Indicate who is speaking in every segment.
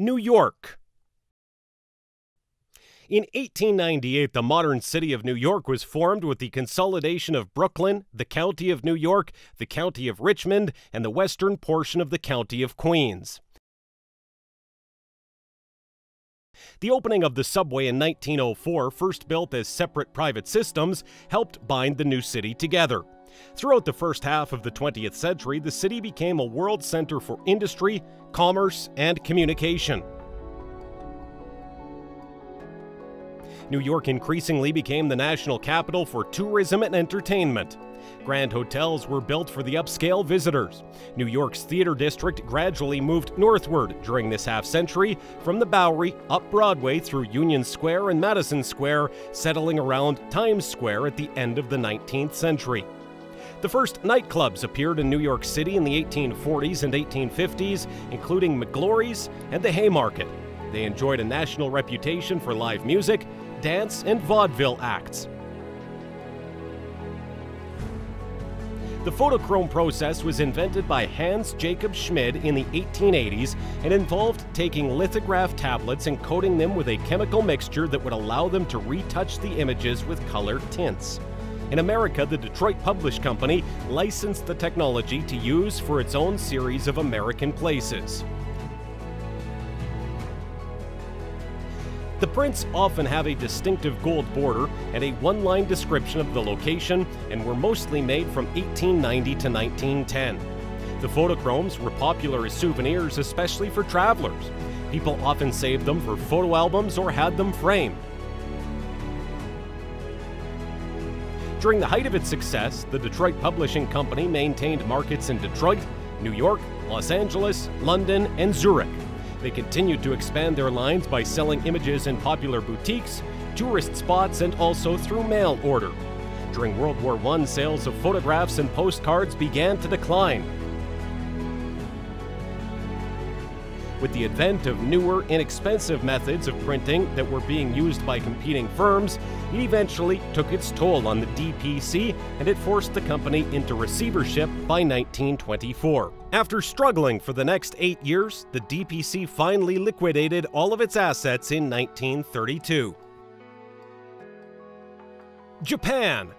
Speaker 1: New York. In 1898, the modern city of New York was formed with the consolidation of Brooklyn, the County of New York, the County of Richmond, and the western portion of the County of Queens. The opening of the subway in 1904, first built as separate private systems, helped bind the new city together. Throughout the first half of the 20th century, the city became a world center for industry, commerce, and communication. New York increasingly became the national capital for tourism and entertainment. Grand hotels were built for the upscale visitors. New York's theater district gradually moved northward during this half century from the Bowery up Broadway through Union Square and Madison Square, settling around Times Square at the end of the 19th century. The first nightclubs appeared in New York City in the 1840s and 1850s, including McGlory's and the Haymarket. They enjoyed a national reputation for live music, dance, and vaudeville acts. The photochrome process was invented by Hans Jakob Schmid in the 1880s and involved taking lithograph tablets and coating them with a chemical mixture that would allow them to retouch the images with colored tints. In America, the Detroit Publish Company licensed the technology to use for its own series of American places. The prints often have a distinctive gold border and a one line description of the location and were mostly made from 1890 to 1910. The photochromes were popular as souvenirs, especially for travelers. People often saved them for photo albums or had them framed. During the height of its success, the Detroit Publishing Company maintained markets in Detroit, New York, Los Angeles, London, and Zurich. They continued to expand their lines by selling images in popular boutiques, tourist spots, and also through mail order. During World War I, sales of photographs and postcards began to decline. With the advent of newer, inexpensive methods of printing that were being used by competing firms, it eventually took its toll on the DPC and it forced the company into receivership by 1924. After struggling for the next eight years, the DPC finally liquidated all of its assets in 1932. Japan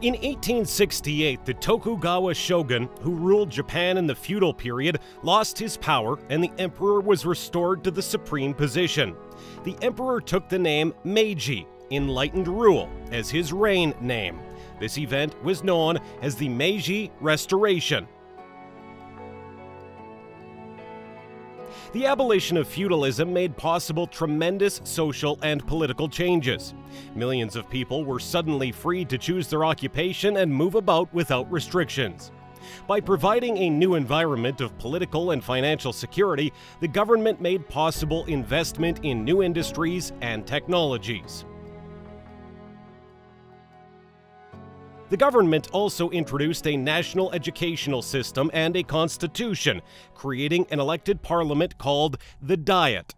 Speaker 1: in 1868, the Tokugawa shogun, who ruled Japan in the feudal period, lost his power and the emperor was restored to the supreme position. The emperor took the name Meiji, enlightened rule, as his reign name. This event was known as the Meiji Restoration. The abolition of feudalism made possible tremendous social and political changes. Millions of people were suddenly free to choose their occupation and move about without restrictions. By providing a new environment of political and financial security, the government made possible investment in new industries and technologies. The government also introduced a national educational system and a constitution, creating an elected parliament called the Diet.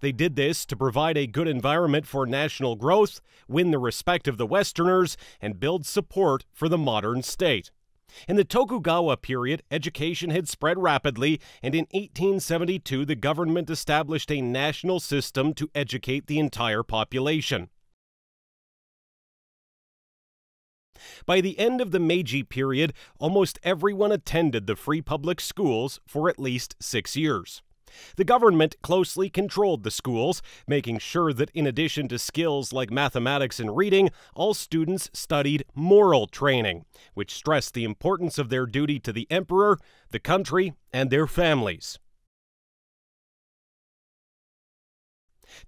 Speaker 1: They did this to provide a good environment for national growth, win the respect of the Westerners, and build support for the modern state. In the Tokugawa period, education had spread rapidly, and in 1872 the government established a national system to educate the entire population. By the end of the Meiji period, almost everyone attended the free public schools for at least six years. The government closely controlled the schools, making sure that in addition to skills like mathematics and reading, all students studied moral training, which stressed the importance of their duty to the emperor, the country, and their families.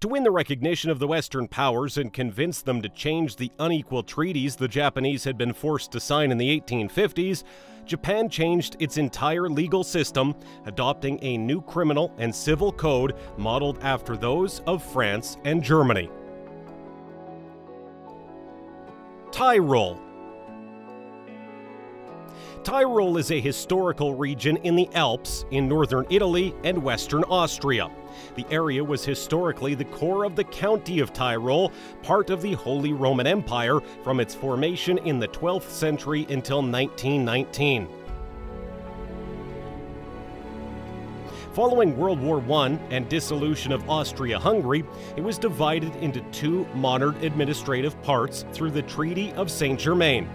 Speaker 1: To win the recognition of the Western powers and convince them to change the unequal treaties the Japanese had been forced to sign in the 1850s, Japan changed its entire legal system, adopting a new criminal and civil code modeled after those of France and Germany. Tyrol Tyrol is a historical region in the Alps in northern Italy and western Austria. The area was historically the core of the County of Tyrol, part of the Holy Roman Empire from its formation in the 12th century until 1919. Following World War I and dissolution of Austria Hungary, it was divided into two modern administrative parts through the Treaty of Saint Germain.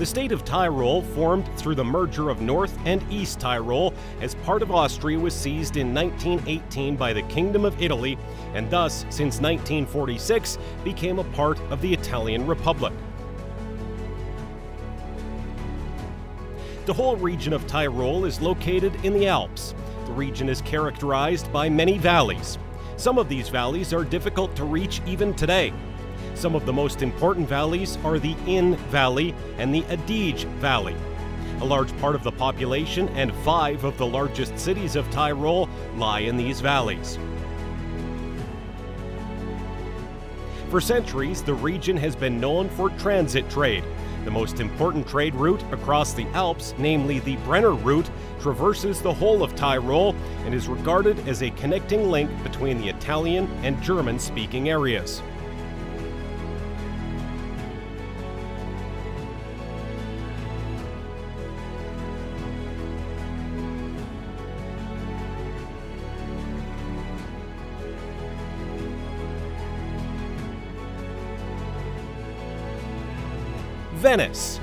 Speaker 1: The state of Tyrol, formed through the merger of North and East Tyrol as part of Austria, was seized in 1918 by the Kingdom of Italy and thus, since 1946, became a part of the Italian Republic. The whole region of Tyrol is located in the Alps. The region is characterized by many valleys. Some of these valleys are difficult to reach even today, some of the most important valleys are the Inn Valley and the Adige Valley. A large part of the population and five of the largest cities of Tyrol lie in these valleys. For centuries, the region has been known for transit trade. The most important trade route across the Alps, namely the Brenner route, traverses the whole of Tyrol and is regarded as a connecting link between the Italian and German speaking areas. Venice.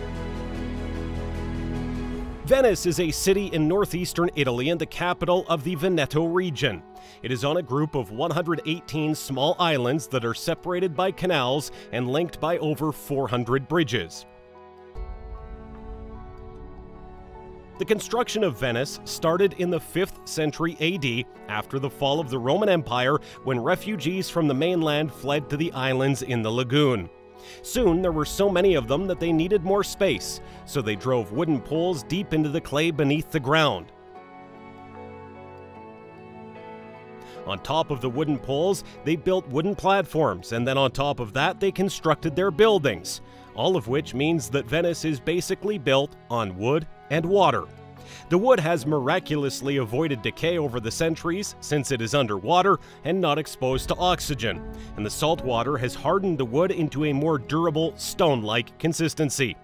Speaker 1: Venice is a city in northeastern Italy and the capital of the Veneto region. It is on a group of 118 small islands that are separated by canals and linked by over 400 bridges. The construction of Venice started in the 5th century AD after the fall of the Roman Empire when refugees from the mainland fled to the islands in the lagoon. Soon there were so many of them that they needed more space, so they drove wooden poles deep into the clay beneath the ground. On top of the wooden poles, they built wooden platforms, and then on top of that, they constructed their buildings, all of which means that Venice is basically built on wood and water. The wood has miraculously avoided decay over the centuries since it is underwater and not exposed to oxygen, and the salt water has hardened the wood into a more durable, stone-like consistency.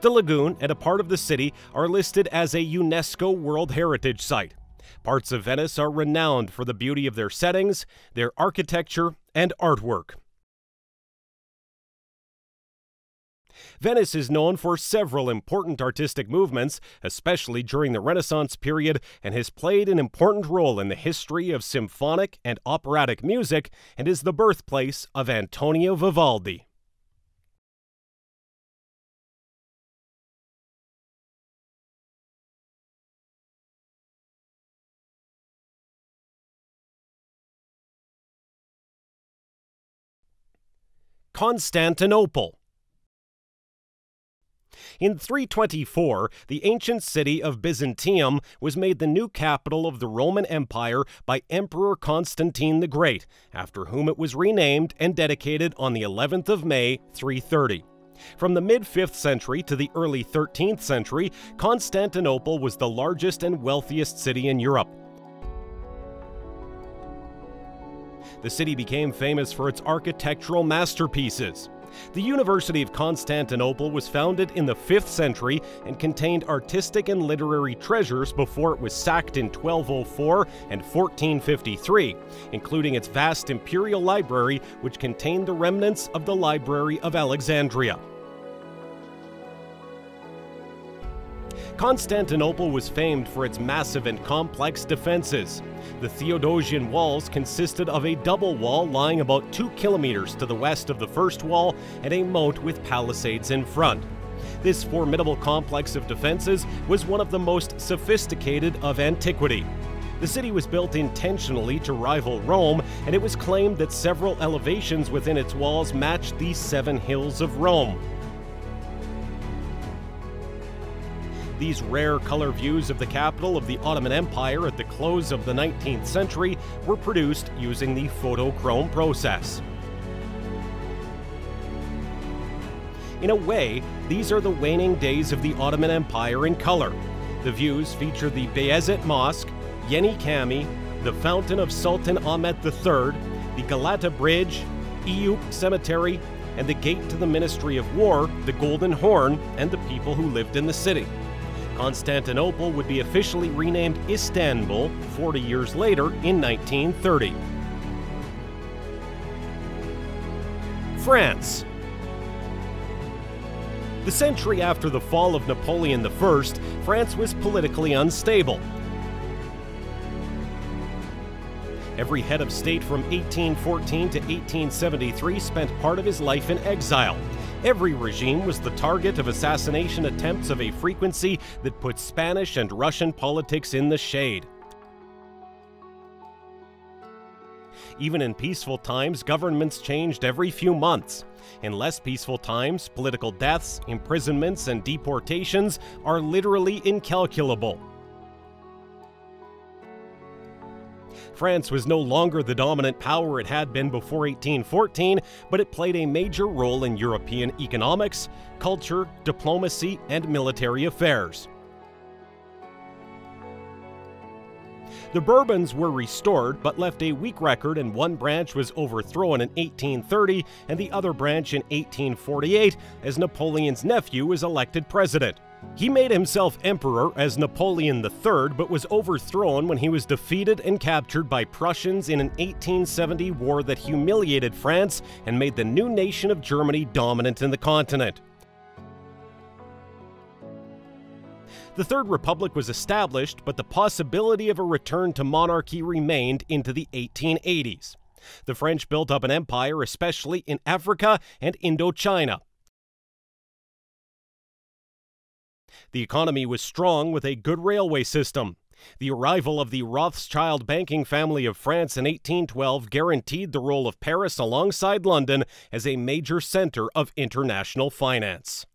Speaker 1: The lagoon and a part of the city are listed as a UNESCO World Heritage Site. Parts of Venice are renowned for the beauty of their settings, their architecture, and artwork. Venice is known for several important artistic movements, especially during the Renaissance period, and has played an important role in the history of symphonic and operatic music, and is the birthplace of Antonio Vivaldi. Constantinople in 324, the ancient city of Byzantium was made the new capital of the Roman Empire by Emperor Constantine the Great, after whom it was renamed and dedicated on the 11th of May, 330. From the mid 5th century to the early 13th century, Constantinople was the largest and wealthiest city in Europe. The city became famous for its architectural masterpieces. The University of Constantinople was founded in the 5th century and contained artistic and literary treasures before it was sacked in 1204 and 1453, including its vast imperial library, which contained the remnants of the Library of Alexandria. Constantinople was famed for its massive and complex defenses. The Theodosian walls consisted of a double wall lying about two kilometers to the west of the first wall and a moat with palisades in front. This formidable complex of defenses was one of the most sophisticated of antiquity. The city was built intentionally to rival Rome, and it was claimed that several elevations within its walls matched the seven hills of Rome. These rare color views of the capital of the Ottoman Empire at the close of the 19th century were produced using the photochrome process. In a way, these are the waning days of the Ottoman Empire in color. The views feature the Bayezid Mosque, Yeni Cami, the Fountain of Sultan Ahmed III, the Galata Bridge, Eyüp Cemetery, and the gate to the Ministry of War, the Golden Horn, and the people who lived in the city. Constantinople would be officially renamed Istanbul 40 years later in 1930. France. The century after the fall of Napoleon I, France was politically unstable. Every head of state from 1814 to 1873 spent part of his life in exile. Every regime was the target of assassination attempts of a frequency that put Spanish and Russian politics in the shade. Even in peaceful times, governments changed every few months. In less peaceful times, political deaths, imprisonments, and deportations are literally incalculable. France was no longer the dominant power it had been before 1814, but it played a major role in European economics, culture, diplomacy, and military affairs. The Bourbons were restored, but left a weak record, and one branch was overthrown in 1830 and the other branch in 1848 as Napoleon's nephew was elected president. He made himself emperor as Napoleon III, but was overthrown when he was defeated and captured by Prussians in an 1870 war that humiliated France and made the new nation of Germany dominant in the continent. The Third Republic was established, but the possibility of a return to monarchy remained into the 1880s. The French built up an empire, especially in Africa and Indochina. The economy was strong with a good railway system. The arrival of the Rothschild banking family of France in 1812 guaranteed the role of Paris alongside London as a major center of international finance.